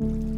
good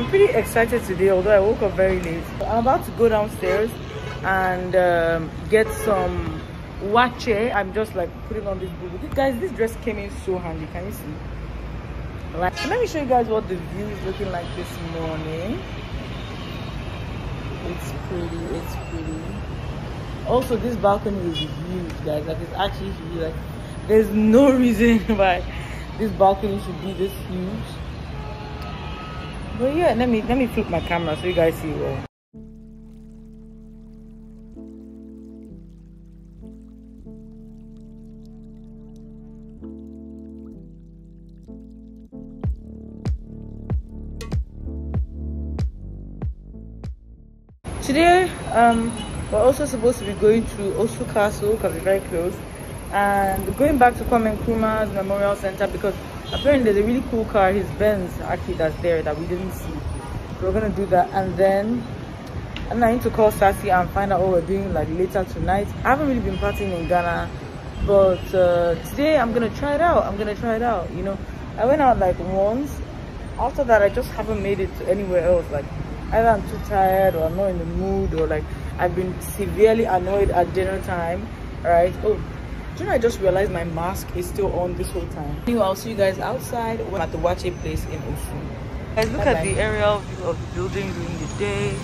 i'm pretty excited today although i woke up very late. I'm about to go downstairs and um, get some waakye. I'm just like putting on this book guys this dress came in so handy. Can you see? Like let me show you guys what the view is looking like this morning. It's pretty it's pretty. Also this balcony is huge guys. Like it's actually huge. Like there's no reason why this balcony should be this huge but yeah let me let me flip my camera so you guys see all. today um we're also supposed to be going to Osu Castle because it's very close and going back to Kwame Nkrumah's Memorial Center because apparently there's a really cool car, his Benz actually that's there that we didn't see. We're gonna do that and then and I need to call Sassy and find out what we're doing like later tonight. I haven't really been partying in Ghana, but uh, today I'm gonna try it out. I'm gonna try it out. You know, I went out like once. After that, I just haven't made it to anywhere else. Like either I'm too tired or I'm not in the mood or like I've been severely annoyed at dinner time. Right? Oh, you know I just realized my mask is still on this whole time. Anyway, I'll see you guys outside when at the Waakye place in Osu. Guys, look Bye -bye. at the aerial view of the building during the day.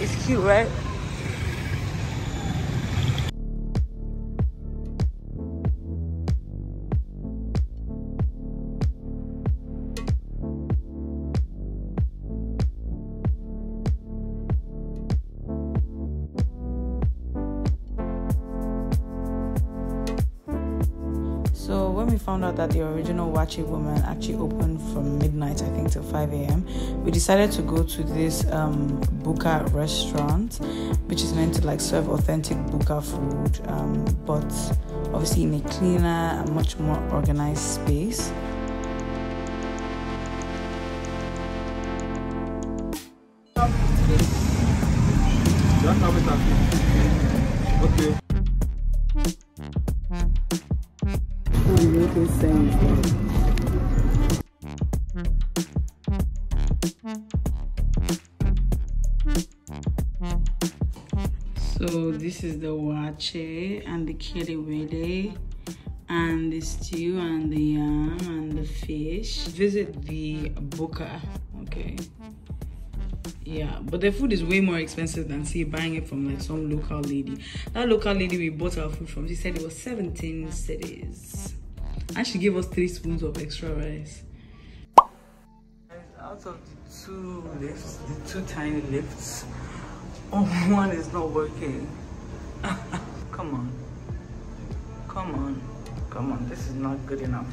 It's cute, right? When we found out that the original Waakye woman actually opened from midnight, I think, till 5 a.m., we decided to go to this um, Buka restaurant, which is meant to like serve authentic Buka food, um, but obviously in a cleaner and much more organized space. So this is the waakye and the kelewele and the stew and the yam and the fish. Visit the buka, okay? Yeah, but the food is way more expensive than see buying it from like some local lady. That local lady we bought our food from, she said it was 17 cedis. And she gave us three spoons of extra rice. Out of the two lifts, the two tiny lifts, oh, one is not working. come on. Come on. Come on. This is not good enough.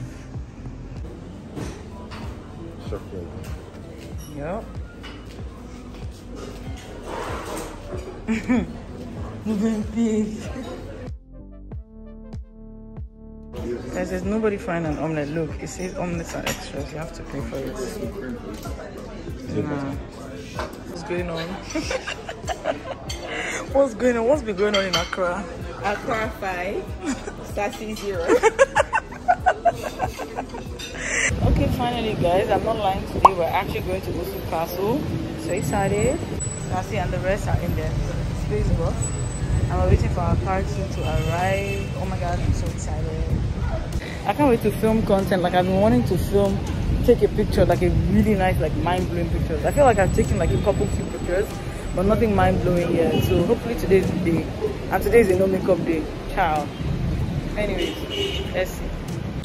Shocking. Yep. Moving pig. Guys, there's nobody frying an omelette. Look, it says omelets are extras. You have to pay for it. Nah. What's going on? What's going on? What's been going on in Accra? Accra 5, Sassy 0. Okay, finally, guys, I'm not lying today. We're actually going to Osu Castle. So excited. Sassy and the rest are in the space bus. And we're waiting for our party to arrive. Oh my god, I'm so excited. I can't wait to film content. Like I've been wanting to film take a picture, like a really nice, like mind-blowing pictures. I feel like I've taken like a couple cute pictures, but nothing mind-blowing yet. So hopefully today's the day. And today's a no makeup day. Ciao. Anyways, let's see.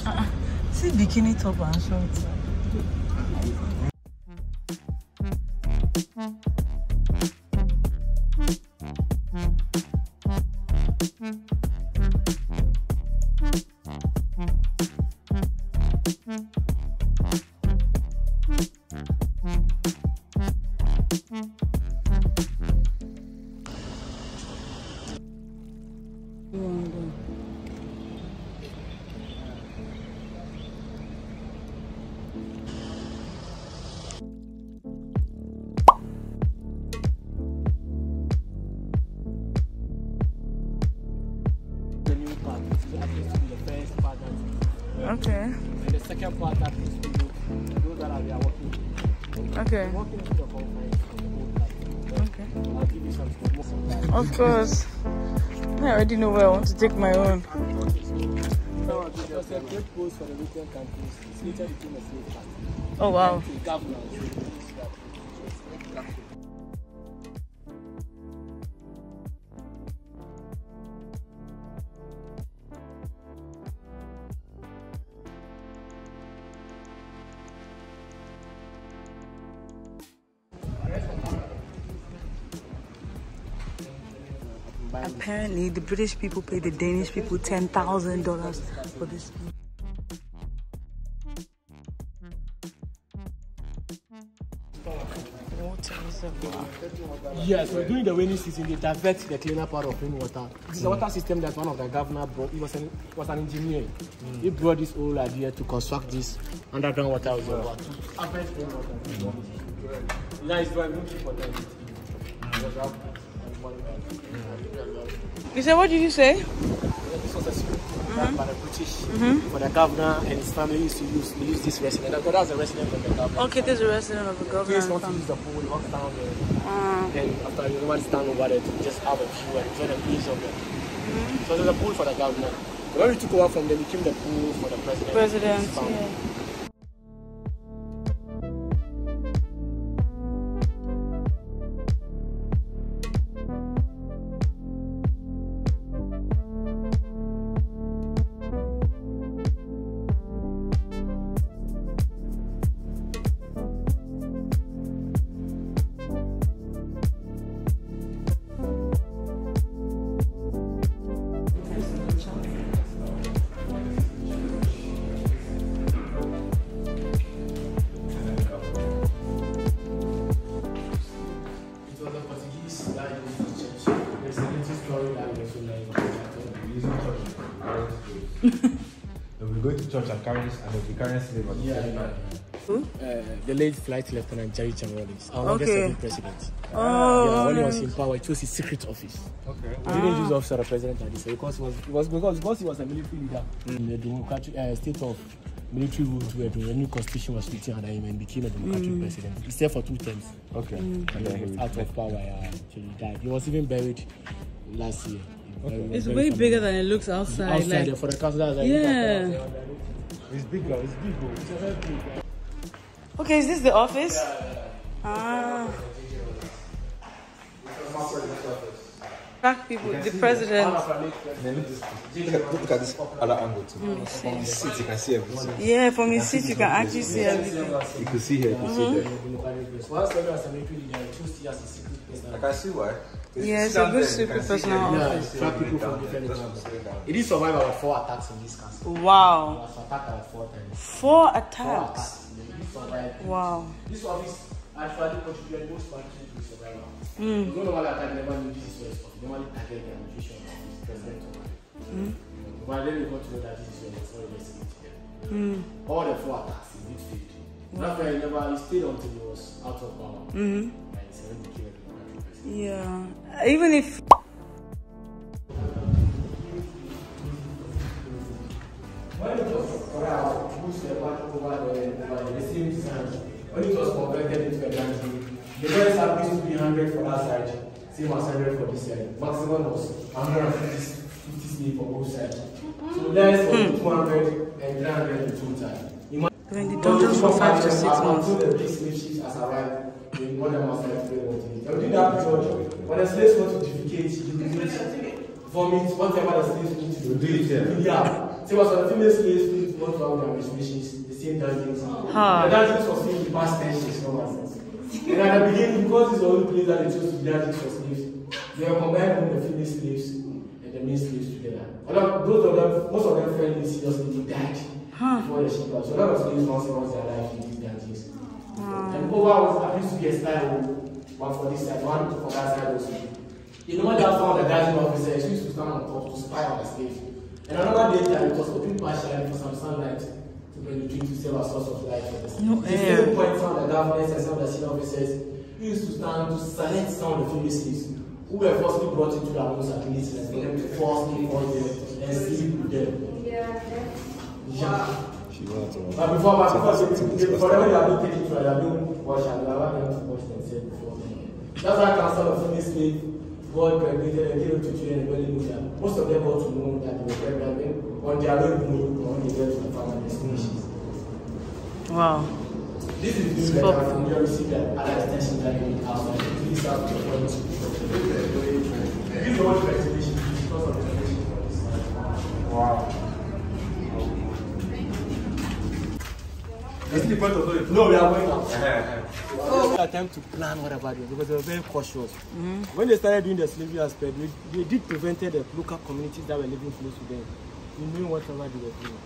Uh-uh. See bikini top and shorts. Okay. and the second part that used to those that we are working with. Okay. Working to the conference for the whole part. Okay. I'll give you some Of course. I already know where I want to take my own. No, it Apparently, the British people paid the Danish people ten thousand dollars for this. Yes, we're doing the rainy season. They divert the cleaner part of rainwater. This is a water system that one of the governor brought. He was an, was an engineer. He brought this whole idea to construct this underground water reservoir. good for them. You said what did you say? This was a school done by the British for the governor and his family used to use, use this resident. Because that's a resident of the governor. Okay, this is a resident of the governor. Please government. use the pool, he walks down there. Uh, mm. Then after you normally stand over there to just have a view and enjoy the peace of it. Mm-hmm. So there's a pool for the governor. When we took over from them, it became the pool for the president. president. Yeah. They'll be going to church and carrying and they'll be carrying slave at the Yeah, same yeah. time. Uh, the late flight lieutenant Jerry John Rawlings, our longest Okay. serving president. Oh, yeah, when he was in power, he chose his secret office. Okay. He didn't use officer of president like this because he was, it was because, because he was a military leader in the democratic uh, state of military rule where the new constitution was written under him and became a democratic president. He served for two terms. Okay. And And then he he was out of power uh, till he died. He was even buried last year. Very- It's way bigger than it looks outside. outside like, there for the council. like- Yeah. It's bigger, it's big. oh. It's very big, okay, is this the office? Ah. Black people, the president. Look, at, look at this other angle too. From the seat, you can see everything. Yeah, from his seat you can actually see everything. You can see here, you can see there. Once everyone as a military leader, he chose to as a secret person. I can see why. Yeah, it's a good super personal Yeah, office. trap people from different countries. It did survive about four attacks in this castle. It Wow. was attacked about four times. Four Four attacks. attacks. It did survive. Wow. This office actually contributed most countries to survival. Mm. You don't know why attack never knew this is where it's from. They normally target the administration of this president. Mm. But then we got to know that this is where it's all invested together. All the four attacks, he did fail. That's why he never, he stayed until he was out of power. Mm-hmm. And he said, became a democratic president. Yeah. Even if When it was for our push the back over the, over the same time, when it was converted into a country, the rest happened to be 100 for that side, same as 100 for this side. Maximum was 150 50 slave for both sides. So less was 200 and 300 in total. In the dungeon for five to six months. Until the big slave ships has arrived, them outside to play what it is. Do that because when the slaves want to defecate, it, vomit, whatever the slaves need to do. Do it, yeah. Yeah. See, what the female slaves need to have their menstruations, the same dungeons. Ha. The dungeons was filled with past tensions, no nonsense. And at the beginning, because it's the only place that they chose to be dungeons for slaves, they were combining the female slaves and the male slaves together. A lot, those of them, most of them fell in seriously, they died before the ship was. So a lot of slaves once they lost their life in these dungeons. And over was used to be a style, one for this side, one for that side also. You know, when they found the dungeon officers used to stand on top to spy on the slaves. And another day, it was open partially for some sunlight to penetrate to save a source of slaves. No the same point, of the governors and some of the senior officers used to stand to select some of the female slaves who were forcibly brought into their homes and places for them to forcibly force them and sleep with them. Yeah. To But before, but before, they, they, for them, they have been taken to, they have been washed and they allow them to wash themselves before. That's why council of female slave got impregnated and gave to children and knew that. Most of them got to know that they were pregnant on when they get to the family destinations. Wow. This is the Stop. letter from your that other extension that you will have, and please have to follow. This is the only explanation because of the explanation for this. Wow. That's the point of it. No, we are going out. Uh-huh. attempt to plan whatever they because they were very cautious. When they started doing the slavery aspect, they, they did prevented the local communities that were living close to them from doing whatever they were doing.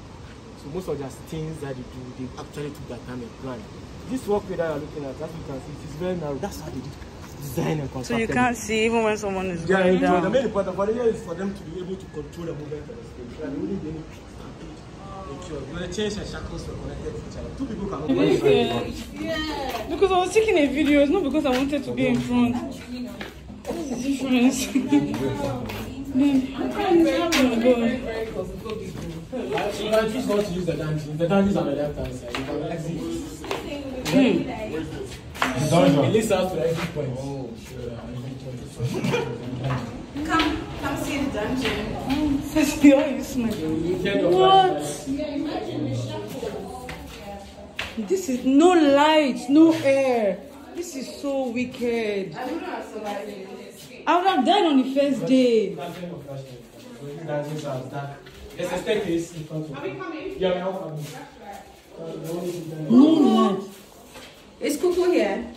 So most of the things that they do, they actually took that time and plan. This walkway that you're looking at, as you can see, it is very narrow. That's how they did design and construct So you can't see even when someone is Yeah, going so the down. main important for them is for them to be able to control the movement of the slave. They wouldn't be able to stampede and kill. When the chains and shackles were connected to each other, two people cannot go inside. Because I was taking a video, it's not because I wanted to be in front. What's the difference? Oh my god. You not to use the dungeon. The dungeon is on the left hand side. You can exit. It leads out to the exit point. Oh, sure. Come, come see the dungeon. Says the smell. What? This is no light, no air. This is so wicked. I don't know how to survive. I would have died on the first day. There's a staircase in front of you. Are we coming? Yeah, we're all coming. No light. Is Kuku here?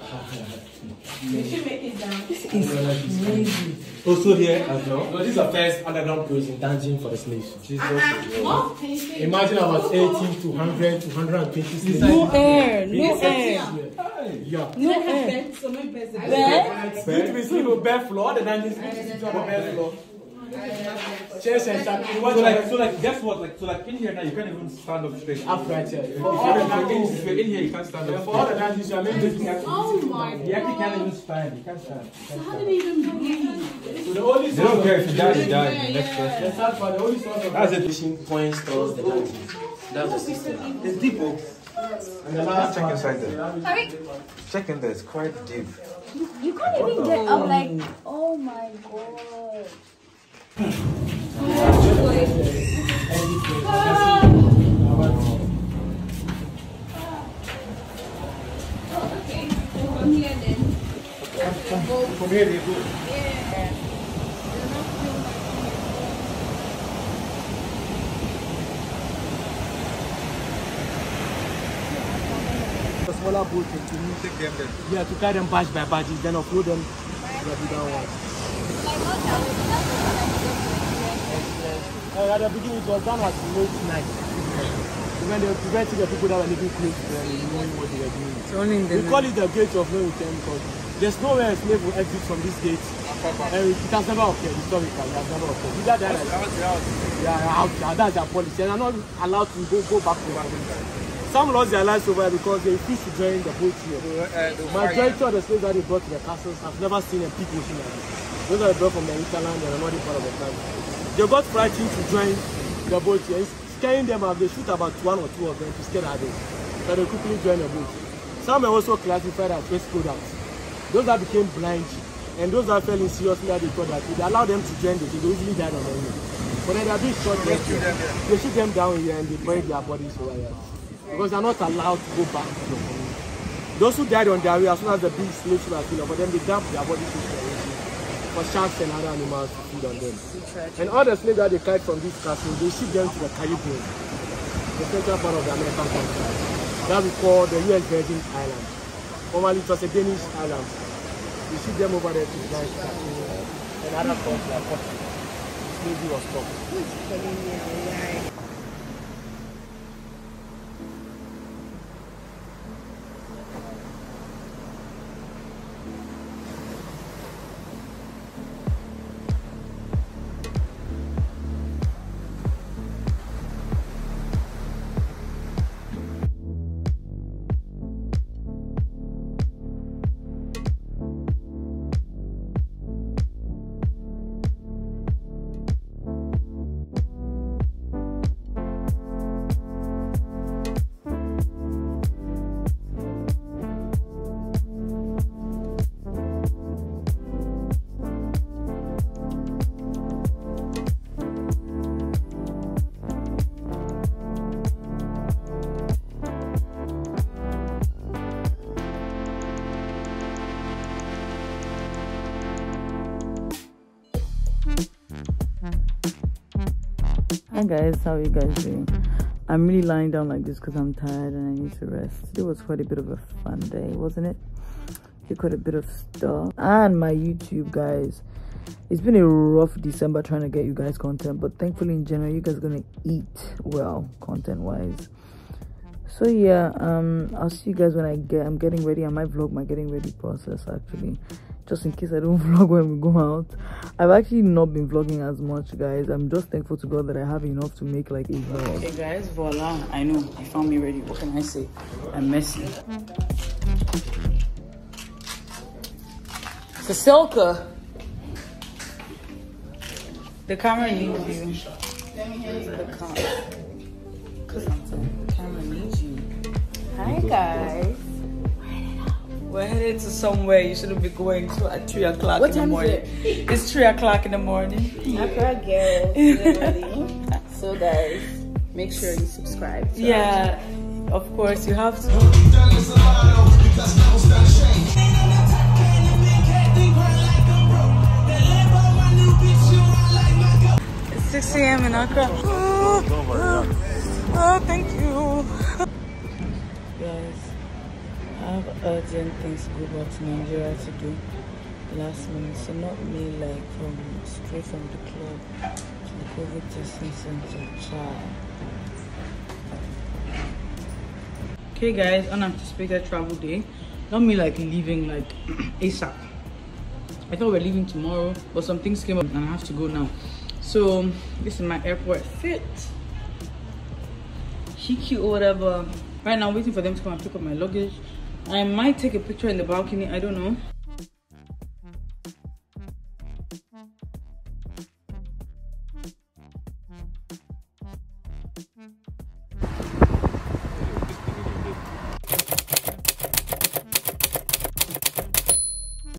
We should make it down. Also here as well. No, this is the first underground prison dungeon for the slaves. Jesus. What? Can you say? Imagine about 80 to 100 to 120 slaves. No air, no air, Yeah. no air. So many beds. Bed? You need to be sleeping on bare floor. All the dungeons need to sleep on the bare floor. Chairs and shackles. You watch So like, like so like, guess what? Like, so like in here now, you can't even stand up straight. upright here. If you're in, if you're in here, you can't stand And up for all the dungeons, you are meant to be Oh my You actually can't even stand. You can't stand. You can't How stand. did he even breathe? So the only They don't care if you die, you die. Next person. The sad part, the only source of That's it. fishing points towards the dungeons. That's the system. It's deep. oh. And the last Check inside there. Check in there. It's quite deep. You can't even get up like, oh my god. Okay. From here then. From here they go. The smaller boat to to Take them there. yeah, to carry them batch by batches, then offload them to the bigger ones. Uh, at the beginning, it was done at late night. When they were preventing the people that were living close to them, knowing what they were doing. It's only in We the call it the gate of no return because there's nowhere a slave will exit from this gate. And it has never occurred historically. It has never occurred. Either they are yeah, out there. That's their policy. And are not allowed to go, go back to that. Some lost their lives over there because they refused to join the boat here. Majority of the slaves that they brought to the castles have never seen a peak ocean like this. Those are brought from the hinterland and another part of the country. They got frightened to join the boat here. Scaring them out, they shoot about one or two of them to scare others. So they quickly join the boat. Some are also classified as waste products. Those that became blind and those that fell in seriously that they thought that if they allow them to join the they usually died on their own. But then they are being shot there. They shoot them down here and they bury their bodies over here. because they're not allowed to go back to your community. Those who died on their way, as soon as the big slave ship has been for them, they dump their body to for sharks and other animals to feed on them. And all the slaves that they catch from this castle, they ship them to the Caribbean, the central part of the American continent. That we call the U.S. Virgin Islands. Formerly it was a Danish island. We ship them over there to dry and other countries are countries. Slavery was stopped. Hi guys, how are you guys doing? I'm really lying down like this because I'm tired and I need to rest. It was quite a bit of a fun day, wasn't it? Did quite a bit of stuff. And my YouTube guys. It's been a rough December trying to get you guys content, but thankfully in general you guys are gonna eat well content wise. So yeah, um I'll see you guys when I get I'm getting ready. I might vlog my getting ready process actually. Just in case I don't vlog when we go out. I've actually not been vlogging as much guys. I'm just thankful to God that I have enough to make like a vlog. Okay guys, voila. I know you found me ready. What can I say? I'm messy. Cecilka. The camera needs you. The camera. Cause the camera needs you. Hi guys. We're headed to somewhere you shouldn't be going to at three o'clock in the time is morning. it? It's three o'clock in the morning. Accra girl, literally. so guys, make sure you subscribe. to our Yeah, of course you have to. It's 6 a.m. in Accra. Oh, oh, oh, thank you. Guys, I have urgent things to go back to Nigeria to do last minute. So not me like from straight from the club to the COVID testing center. Okay guys, unanticipated travel day. Not me like leaving like ASAP. I thought we are leaving tomorrow, but some things came up and I have to go now. So this is my airport fit. She or whatever. Right now, I'm waiting for them to come and pick up my luggage. I might take a picture in the balcony. I don't know.